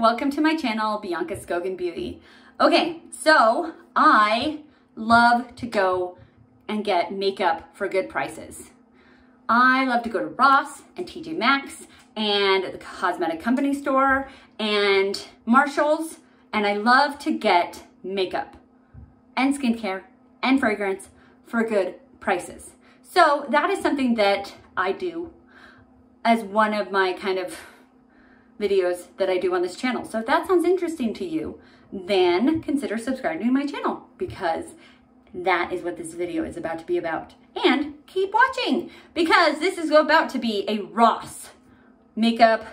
welcome to my channel, Bianca Skogen Beauty. Okay, so I love to go and get makeup for good prices. I love to go to Ross and TJ Maxx and the cosmetic company store and Marshall's and I love to get makeup and skincare and fragrance for good prices. So that is something that I do as one of my kind of videos that I do on this channel. So if that sounds interesting to you, then consider subscribing to my channel because that is what this video is about to be about. And keep watching because this is about to be a Ross makeup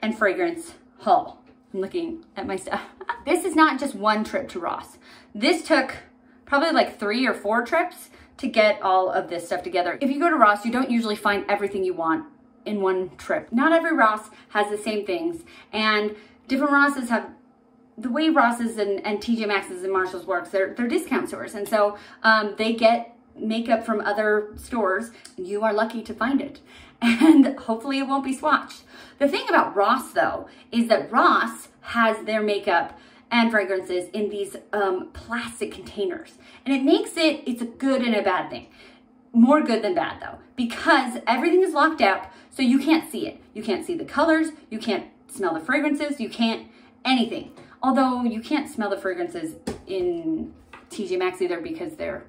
and fragrance haul. I'm looking at my stuff. this is not just one trip to Ross. This took probably like three or four trips to get all of this stuff together. If you go to Ross, you don't usually find everything you want in one trip. Not every Ross has the same things and different Rosses have the way Ross's and, and TJ Maxx's and Marshall's works, they're, they're discount stores. And so um, they get makeup from other stores. You are lucky to find it. And hopefully it won't be swatched. The thing about Ross though, is that Ross has their makeup and fragrances in these um, plastic containers. And it makes it, it's a good and a bad thing. More good than bad though, because everything is locked up so you can't see it. You can't see the colors, you can't smell the fragrances, you can't anything. Although you can't smell the fragrances in TJ Maxx either because they're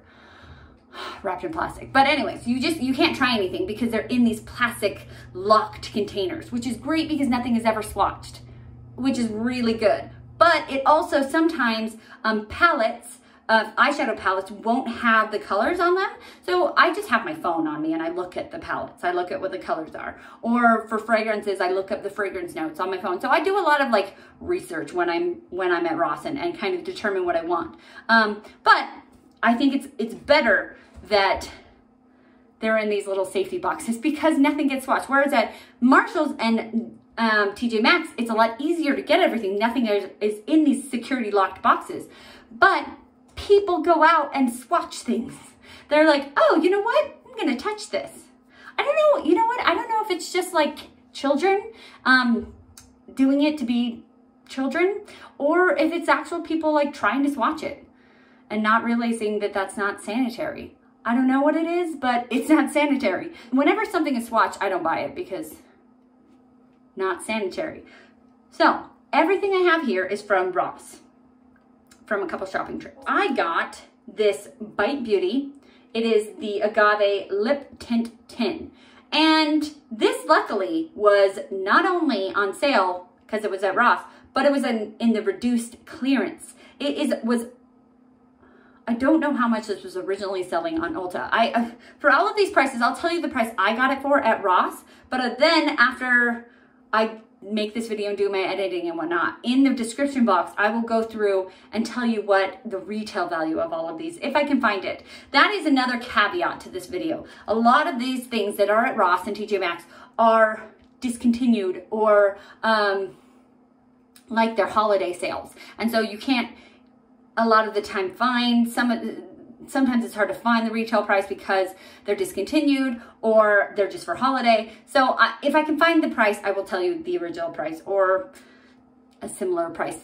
wrapped in plastic. But anyways, you just, you can't try anything because they're in these plastic locked containers, which is great because nothing is ever swatched, which is really good. But it also sometimes, um, palettes eyeshadow palettes won't have the colors on them. So I just have my phone on me and I look at the palettes. I look at what the colors are. Or for fragrances, I look up the fragrance notes on my phone. So I do a lot of like research when I'm when I'm at Ross and, and kind of determine what I want. Um, but I think it's it's better that they're in these little safety boxes because nothing gets swatched. Whereas at Marshall's and um, TJ Maxx, it's a lot easier to get everything. Nothing is, is in these security locked boxes. But people go out and swatch things. They're like, oh, you know what? I'm to touch this. I don't know. You know what? I don't know if it's just like children um, doing it to be children or if it's actual people like trying to swatch it and not realizing that that's not sanitary. I don't know what it is, but it's not sanitary. Whenever something is swatched, I don't buy it because not sanitary. So everything I have here is from Ross from a couple shopping trips. I got this Bite Beauty. It is the Agave Lip Tint Tin. And this luckily was not only on sale because it was at Ross, but it was in, in the reduced clearance. It is was I don't know how much this was originally selling on Ulta. I uh, For all of these prices, I'll tell you the price I got it for at Ross, but uh, then after I make this video and do my editing and whatnot. In the description box, I will go through and tell you what the retail value of all of these, if I can find it. That is another caveat to this video. A lot of these things that are at Ross and TJ Maxx are discontinued or um, like their holiday sales. And so you can't a lot of the time find some of sometimes it's hard to find the retail price because they're discontinued or they're just for holiday. So if I can find the price, I will tell you the original price or a similar price.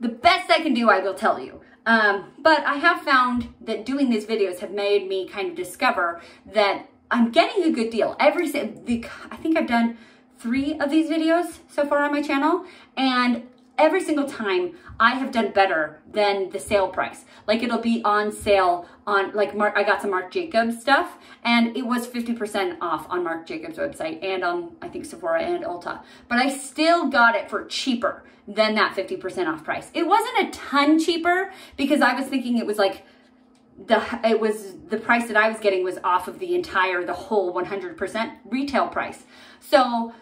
The best I can do, I will tell you. Um, but I have found that doing these videos have made me kind of discover that I'm getting a good deal. Every, I think I've done three of these videos so far on my channel and every single time I have done better than the sale price. Like it'll be on sale on like Marc, I got some Marc Jacobs stuff and it was 50% off on Marc Jacobs website and on I think Sephora and Ulta. But I still got it for cheaper than that 50% off price. It wasn't a ton cheaper because I was thinking it was like the it was the price that I was getting was off of the entire the whole 100% retail price. So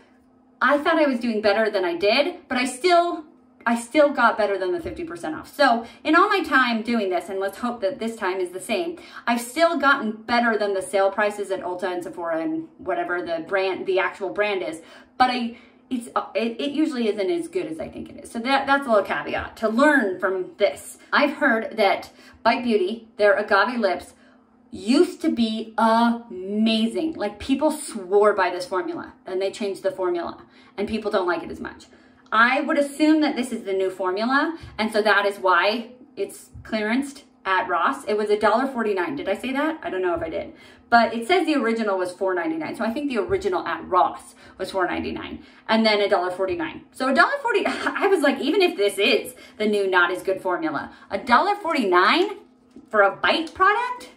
I thought I was doing better than I did, but I still I still got better than the 50% off. So in all my time doing this, and let's hope that this time is the same, I've still gotten better than the sale prices at Ulta and Sephora and whatever the brand, the actual brand is. But I, it's, it, it usually isn't as good as I think it is. So that, that's a little caveat to learn from this. I've heard that Bite Beauty, their agave lips, used to be amazing. Like people swore by this formula and they changed the formula and people don't like it as much. I would assume that this is the new formula, and so that is why it's clearanced at Ross. It was $1.49. Did I say that? I don't know if I did. But it says the original was $4.99. So I think the original at Ross was $4.99 and then $1.49. So $1.40, I was like, even if this is the new not as good formula, $1.49 for a bite product,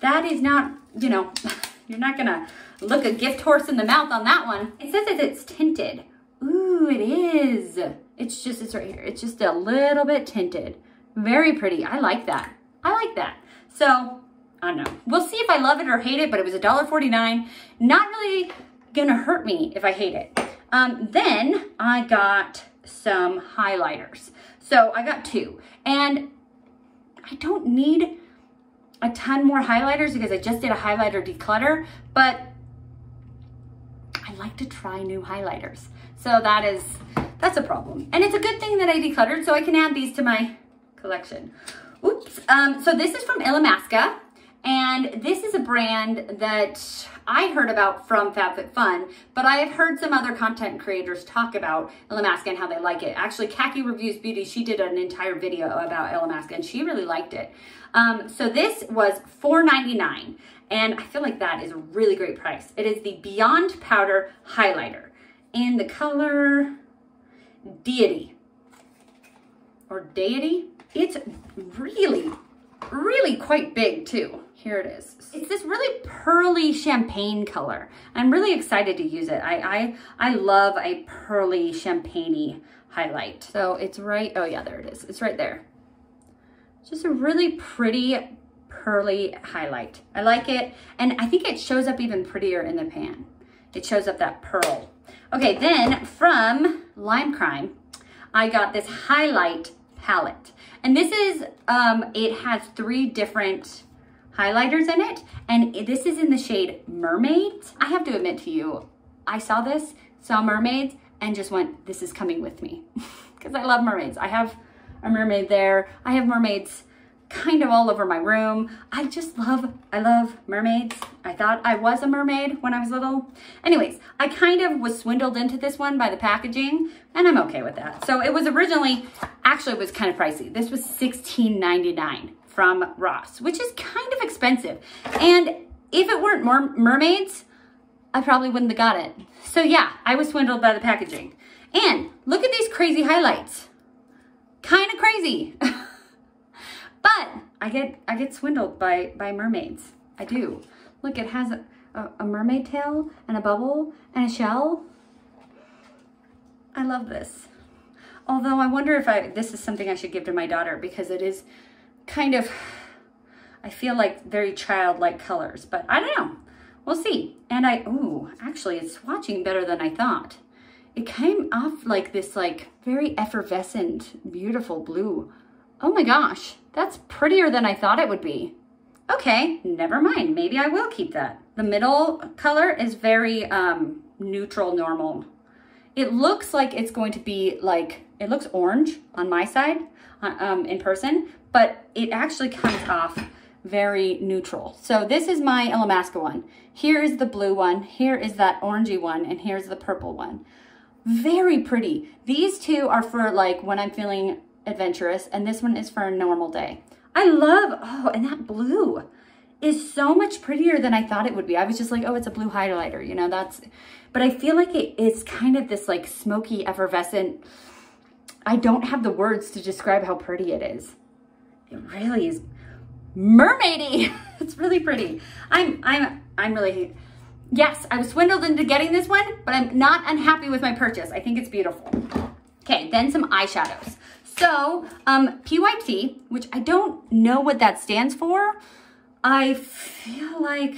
that is not, you know, you're not gonna look a gift horse in the mouth on that one. It says that it's tinted. Ooh, it is. It's just, it's right here. It's just a little bit tinted. Very pretty. I like that. I like that. So, I don't know. We'll see if I love it or hate it, but it was $1.49. Not really gonna hurt me if I hate it. Um, then I got some highlighters. So I got two. And I don't need a ton more highlighters because I just did a highlighter declutter, but I like to try new highlighters. So that is, that's a problem. And it's a good thing that I decluttered so I can add these to my collection. Oops. Um, so this is from Illamasqua. And this is a brand that I heard about from FabFitFun, but I have heard some other content creators talk about Illamasqua and how they like it. Actually, Kackie Reviews Beauty, she did an entire video about Illamasqua and she really liked it. Um, so this was $4.99 and I feel like that is a really great price. It is the Beyond Powder Highlighter in the color Deity or Deity. It's really, really quite big too. Here it is. It's this really pearly champagne color. I'm really excited to use it. I, I, I love a pearly champagne highlight. So it's right, oh yeah, there it is. It's right there. Just a really pretty pearly highlight. I like it. And I think it shows up even prettier in the pan. It shows up that pearl. Okay, then from Lime Crime, I got this highlight palette. And this is, um, it has three different highlighters in it. And this is in the shade Mermaids. I have to admit to you, I saw this, saw mermaids, and just went, this is coming with me. Because I love mermaids. I have a mermaid there. I have mermaids kind of all over my room. I just love, I love mermaids. I thought I was a mermaid when I was little. Anyways, I kind of was swindled into this one by the packaging and I'm okay with that. So it was originally, actually it was kind of pricey. This was $16.99 from Ross, which is kind of expensive. And if it weren't more mermaids, I probably wouldn't have got it. So yeah, I was swindled by the packaging. And look at these crazy highlights. Kind of crazy. but I get I get swindled by, by mermaids. I do. Look, it has a, a, a mermaid tail and a bubble and a shell. I love this. Although I wonder if I this is something I should give to my daughter because it is kind of, I feel like very childlike colors, but I don't know. We'll see. And I, ooh, actually it's swatching better than I thought. It came off like this like very effervescent, beautiful blue. Oh my gosh, that's prettier than I thought it would be. Okay, never mind. Maybe I will keep that. The middle color is very um, neutral, normal. It looks like it's going to be like, it looks orange on my side uh, um, in person, but it actually comes off very neutral. So this is my Illamasqua one. Here is the blue one, here is that orangey one, and here's the purple one. Very pretty. These two are for like when I'm feeling adventurous, and this one is for a normal day. I love, oh, and that blue is so much prettier than I thought it would be. I was just like, oh, it's a blue highlighter, you know, that's, but I feel like it is kind of this like smoky, effervescent, I don't have the words to describe how pretty it is. It really is mermaidy. it's really pretty. I'm, I'm, I'm really, yes, I was swindled into getting this one, but I'm not unhappy with my purchase. I think it's beautiful. Okay, then some eyeshadows. So, um, PYT, which I don't know what that stands for. I feel like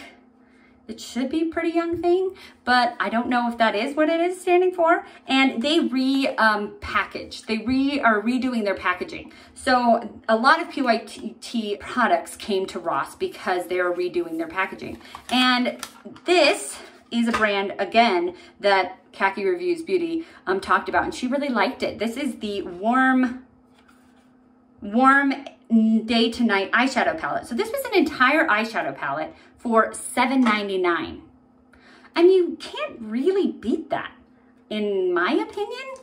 it should be Pretty Young Thing, but I don't know if that is what it is standing for. And they re-packaged. Um, they re are redoing their packaging. So a lot of PYT products came to Ross because they are redoing their packaging. And this is a brand, again, that Kackie Reviews Beauty um, talked about, and she really liked it. This is the Warm, Warm Day to Night eyeshadow palette. So this was an entire eyeshadow palette for $7.99. And you can't really beat that, in my opinion.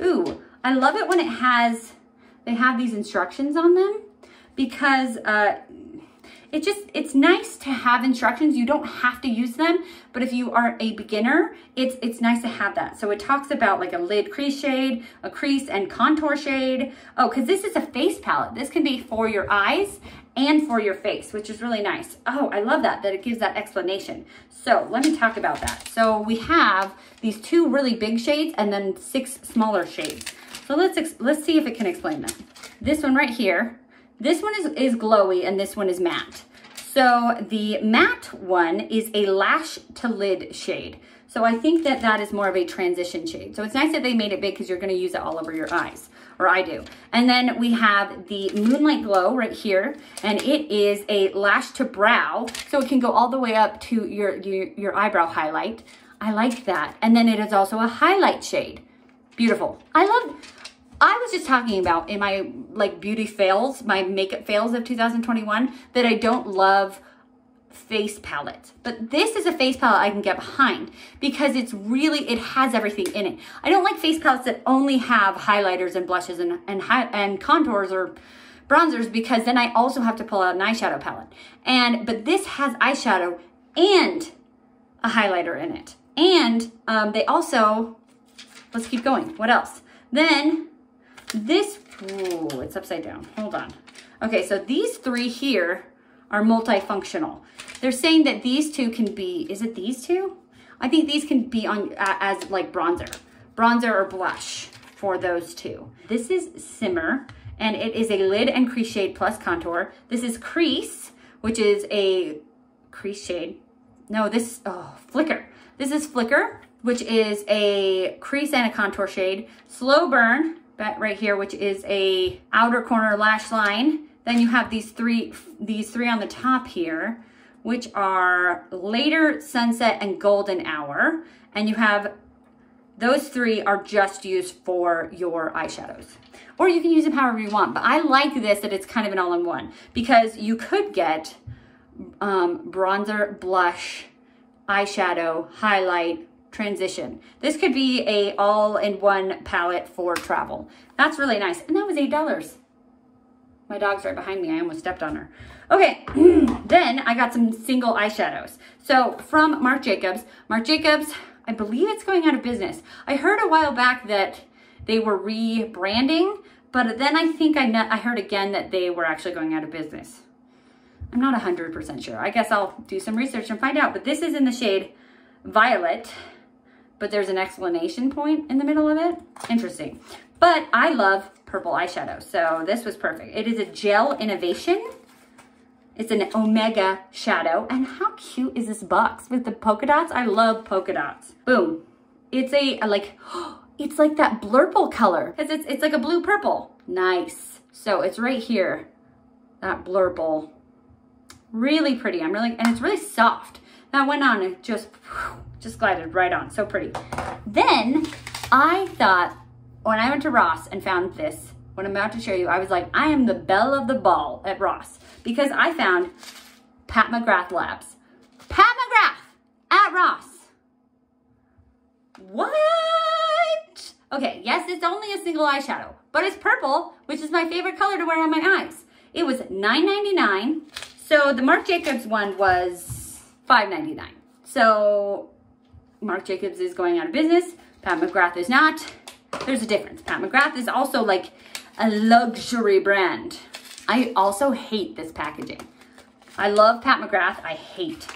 Ooh, I love it when it has, they have these instructions on them because uh, it just, it's nice to have instructions. You don't have to use them, but if you are a beginner, it's, it's nice to have that. So it talks about like a lid crease shade, a crease and contour shade. Oh, cause this is a face palette. This can be for your eyes and for your face, which is really nice. Oh, I love that, that it gives that explanation. So let me talk about that. So we have these two really big shades and then six smaller shades. So let's, let's see if it can explain them. This one right here, this one is, is glowy and this one is matte. So the matte one is a lash to lid shade. So I think that that is more of a transition shade. So it's nice that they made it big because you're gonna use it all over your eyes, or I do. And then we have the Moonlight Glow right here, and it is a lash to brow. So it can go all the way up to your, your, your eyebrow highlight. I like that. And then it is also a highlight shade. Beautiful. I love, I was just talking about in my like beauty fails, my makeup fails of 2021, that I don't love face palette. But this is a face palette I can get behind because it's really, it has everything in it. I don't like face palettes that only have highlighters and blushes and, and, and contours or bronzers because then I also have to pull out an eyeshadow palette. And, but this has eyeshadow and a highlighter in it. And um, they also, let's keep going. What else? Then this, ooh, it's upside down. Hold on. Okay, so these three here are multifunctional. They're saying that these two can be, is it these two? I think these can be on uh, as like bronzer, bronzer or blush for those two. This is Simmer, and it is a lid and crease shade plus contour. This is Crease, which is a crease shade. No, this, oh, Flicker. This is Flicker, which is a crease and a contour shade. Slow Burn, right here, which is a outer corner lash line. Then you have these three, these three on the top here, which are later sunset and golden hour. And you have, those three are just used for your eyeshadows. Or you can use them however you want. But I like this that it's kind of an all-in-one because you could get um, bronzer, blush, eyeshadow, highlight, transition. This could be a all-in-one palette for travel. That's really nice. And that was $8. My dog's right behind me. I almost stepped on her. Okay, then I got some single eyeshadows. So from Marc Jacobs. Marc Jacobs, I believe it's going out of business. I heard a while back that they were rebranding, but then I think I, I heard again that they were actually going out of business. I'm not 100% sure. I guess I'll do some research and find out. But this is in the shade Violet but there's an explanation point in the middle of it. Interesting. But I love purple eyeshadow, so this was perfect. It is a Gel Innovation. It's an Omega shadow. And how cute is this box with the polka dots? I love polka dots. Boom. It's a, like, it's like that blurple color. Because it's, it's like a blue purple. Nice. So it's right here, that blurple. Really pretty. I'm really, and it's really soft. That went on and just, just glided right on. So pretty. Then I thought, when I went to Ross and found this, what I'm about to show you, I was like, I am the belle of the ball at Ross because I found Pat McGrath Labs. Pat McGrath at Ross. What? Okay, yes, it's only a single eyeshadow, but it's purple, which is my favorite color to wear on my eyes. It was $9.99. So the Marc Jacobs one was $5.99. So Marc Jacobs is going out of business. Pat McGrath is not. There's a difference. Pat McGrath is also like a luxury brand. I also hate this packaging. I love Pat McGrath. I hate,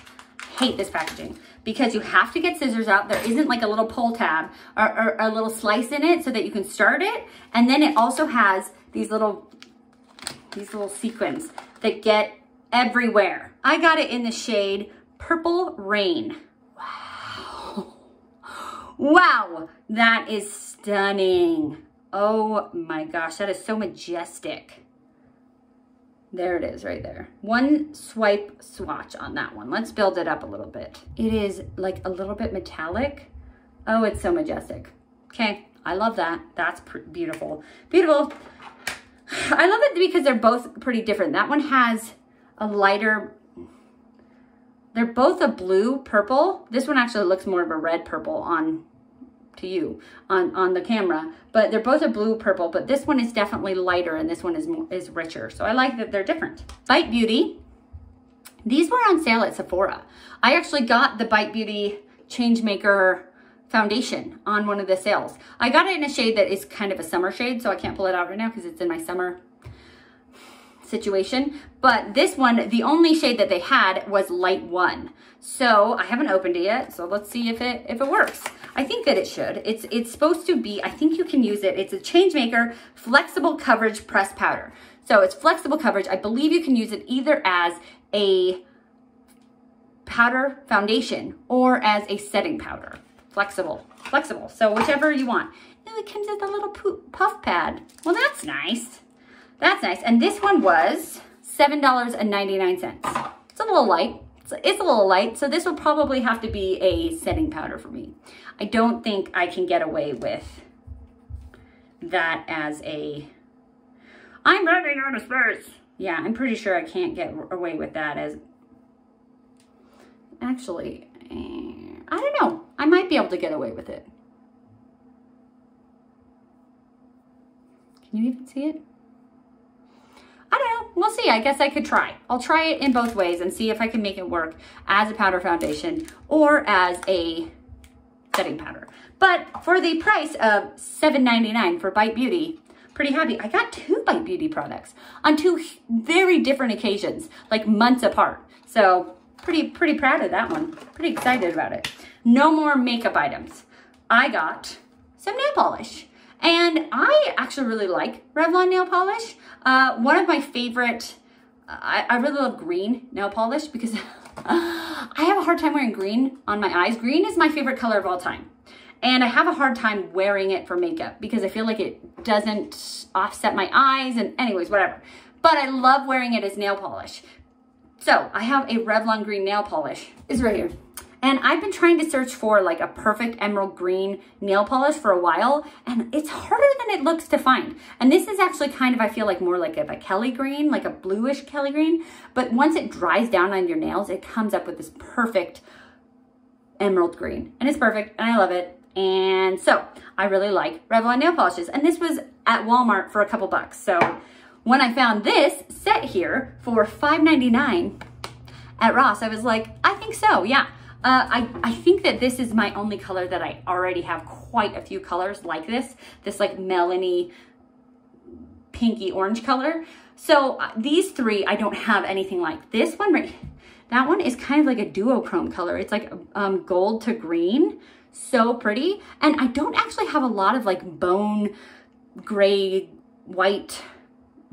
hate this packaging because you have to get scissors out. There isn't like a little pull tab or, or, a little slice in it so that you can start it. And then it also has these little, these little sequins that get everywhere. I got it in the shade Purple Reign. Wow, that is stunning. Oh my gosh, that is so majestic. There it is right there. One swipe swatch on that one. Let's build it up a little bit. It is like a little bit metallic. Oh, it's so majestic. Okay, I love that. That's beautiful. Beautiful. I love it because they're both pretty different. That one has a lighter they're both a blue purple. This one actually looks more of a red purple on to you on, on the camera, but they're both a blue purple, but this one is definitely lighter and this one is, more, is richer. So I like that they're different. Bite Beauty. These were on sale at Sephora. I actually got the Bite Beauty Changemaker foundation on one of the sales. I got it in a shade that is kind of a summer shade, so I can't pull it out right now because it's in my summer situation. But this one, the only shade that they had was light one. So I haven't opened it yet, so let's see if it if it works. I think that it should. It's it's supposed to be, I think you can use it. It's a Changemaker Flexible Coverage Press Powder. So it's flexible coverage. I believe you can use it either as a powder foundation or as a setting powder flexible, flexible. So whichever you want. Oh, it comes with a little puff pad. Well, that's nice. That's nice. And this one was $7.99. It's a little light. It's, it's a little light, so this will probably have to be a setting powder for me. I don't think I can get away with that as a, I'm running out of space. Yeah, I'm pretty sure I can't get away with that as, actually, eh, I don't know. I might be able to get away with it. Can you even see it? We'll see. I guess I could try. I'll try it in both ways and see if I can make it work as a powder foundation or as a setting powder. But for the price of $7.99 for Bite Beauty, pretty happy. I got two Bite Beauty products on two very different occasions, like months apart. So pretty, pretty proud of that one. Pretty excited about it. No more makeup items. I got some nail polish. And I actually really like Revlon nail polish. Uh, one of my favorite, I, I really love green nail polish because I have a hard time wearing green on my eyes. Green is my favorite color of all time. And I have a hard time wearing it for makeup because I feel like it doesn't offset my eyes and anyways, whatever. But I love wearing it as nail polish. So I have a Revlon green nail polish. It's right here. And I've been trying to search for like a perfect emerald green nail polish for a while, and it's harder than it looks to find. And this is actually kind of, I feel like more like a, a Kelly green, like a bluish Kelly green. But once it dries down on your nails, it comes up with this perfect emerald green. And it's perfect, and I love it. And so I really like Revlon nail polishes. And this was at Walmart for a couple bucks. So when I found this set here for $5.99 at Ross, I was like, I think so, yeah. Uh, I, I think that this is my only color that I already have quite a few colors like this, this like melony pinky orange color. So uh, these three, I don't have anything like. This one right, that one is kind of like a duochrome color. It's like um, gold to green, so pretty. And I don't actually have a lot of like bone gray, white,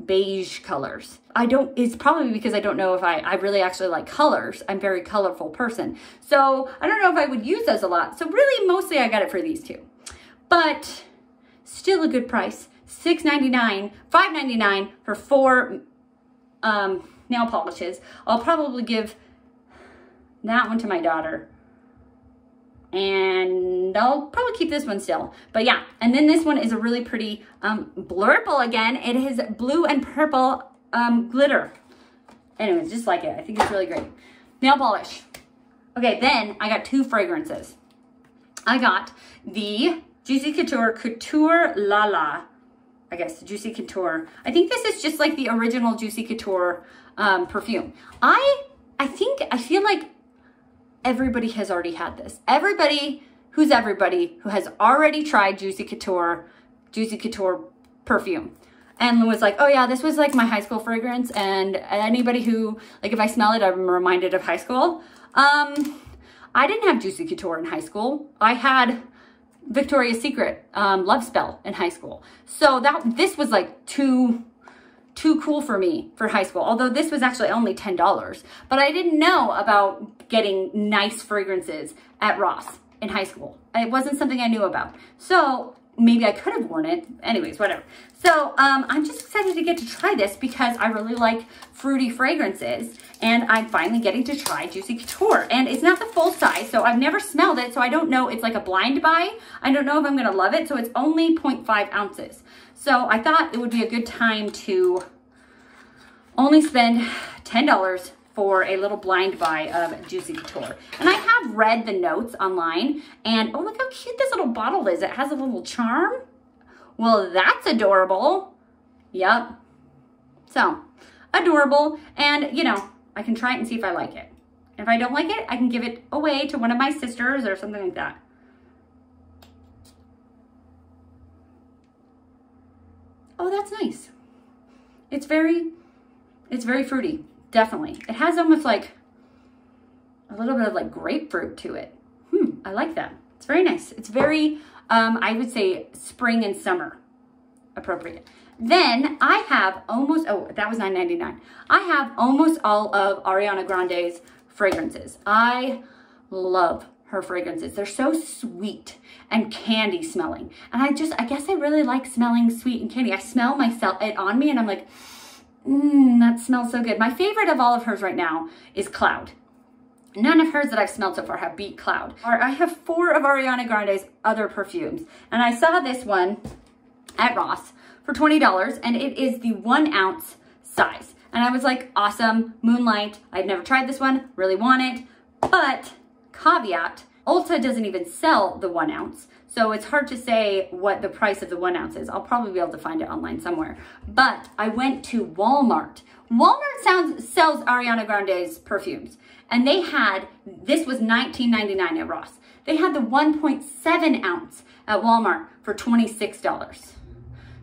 beige colors. I don't, it's probably because I don't know if I, I really actually like colors. I'm very colorful person. So I don't know if I would use those a lot. So really mostly I got it for these two. But still a good price. $6.99, $5.99 for four um, nail polishes. I'll probably give that one to my daughter and I'll probably keep this one still. But yeah, and then this one is a really pretty um, blurple again. It is blue and purple um, glitter. Anyways, just like it. I think it's really great. Nail polish. Okay, then I got two fragrances. I got the Juicy Couture Couture La La. I guess Juicy Couture. I think this is just like the original Juicy Couture um, perfume. I I think I feel like everybody has already had this. Everybody who's everybody who has already tried Juicy Couture, Juicy Couture perfume. And was like, oh yeah, this was like my high school fragrance. And anybody who, like if I smell it, I'm reminded of high school. Um, I didn't have Juicy Couture in high school. I had Victoria's Secret um, Love Spell in high school. So that this was like too too cool for me for high school, although this was actually only $10. But I didn't know about getting nice fragrances at Ross in high school. It wasn't something I knew about. So maybe I could have worn it. Anyways, whatever. So um, I'm just excited to get to try this because I really like fruity fragrances and I'm finally getting to try Juicy Couture. And it's not the full size, so I've never smelled it, so I don't know. It's like a blind buy. I don't know if I'm gonna love it, so it's only 0.5 ounces. So I thought it would be a good time to only spend $10 for a little blind buy of Juicy Couture. And I have read the notes online and oh, look how cute this little bottle is. It has a little charm. Well, that's adorable. Yep. So, adorable. And, you know, I can try it and see if I like it. If I don't like it, I can give it away to one of my sisters or something like that. Oh, that's nice. It's very, it's very fruity, definitely. It has almost like a little bit of like grapefruit to it. Hmm, I like that. It's very nice. It's very, um, I would say spring and summer appropriate. Then I have almost, oh, that was $9.99. I have almost all of Ariana Grande's fragrances. I love her fragrances. They're so sweet and candy smelling. And I just, I guess I really like smelling sweet and candy. I smell myself, it on me and I'm like, mmm, that smells so good. My favorite of all of hers right now is Cloud. None of hers that I've smelled so far have beat Cloud. I have four of Ariana Grande's other perfumes. And I saw this one at Ross for $20 and it is the one ounce size. And I was like, awesome, Moonlight. I've never tried this one, really want it. But caveat, Ulta doesn't even sell the one ounce. So it's hard to say what the price of the one ounce is. I'll probably be able to find it online somewhere. But I went to Walmart. Walmart sounds, sells Ariana Grande's perfumes. And they had, this was $19.99 at Ross. They had the 1.7 ounce at Walmart for $26.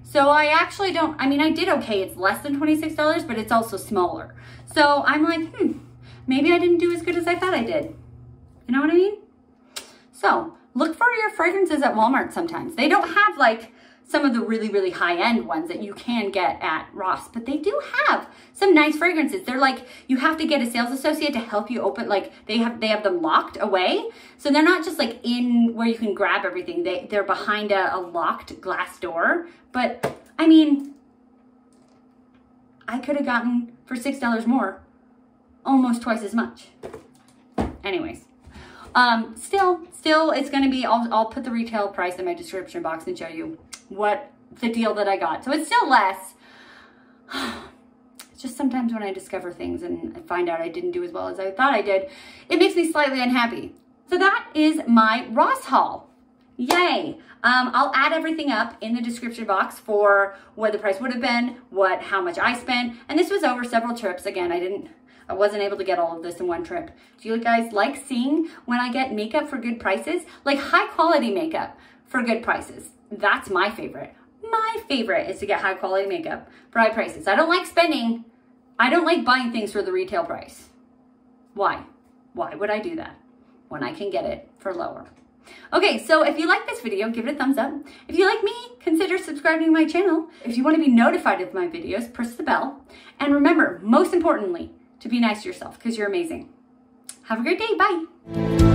So I actually don't, I mean, I did okay. It's less than $26, but it's also smaller. So I'm like, hmm, maybe I didn't do as good as I thought I did. You know what I mean? So look for your fragrances at Walmart sometimes. They don't have like some of the really, really high-end ones that you can get at Ross, but they do have some nice fragrances. They're like, you have to get a sales associate to help you open, like they have they have them locked away. So they're not just like in where you can grab everything. They, they're behind a, a locked glass door. But I mean, I could have gotten for $6 more, almost twice as much. Anyways, um, still, still, it's going to be, I'll, I'll put the retail price in my description box and show you what the deal that I got. So it's still less. It's just sometimes when I discover things and I find out I didn't do as well as I thought I did, it makes me slightly unhappy. So that is my Ross haul. Yay. Um, I'll add everything up in the description box for what the price would have been, what, how much I spent. And this was over several trips. Again, I didn't, I wasn't able to get all of this in one trip. Do you guys like seeing when I get makeup for good prices? Like high quality makeup for good prices. That's my favorite. My favorite is to get high quality makeup for high prices. I don't like spending, I don't like buying things for the retail price. Why? Why would I do that when I can get it for lower? Okay, so if you like this video, give it a thumbs up. If you like me, consider subscribing to my channel. If you want to be notified of my videos, press the bell. And remember, most importantly, to be nice to yourself because you're amazing. Have a great day. Bye.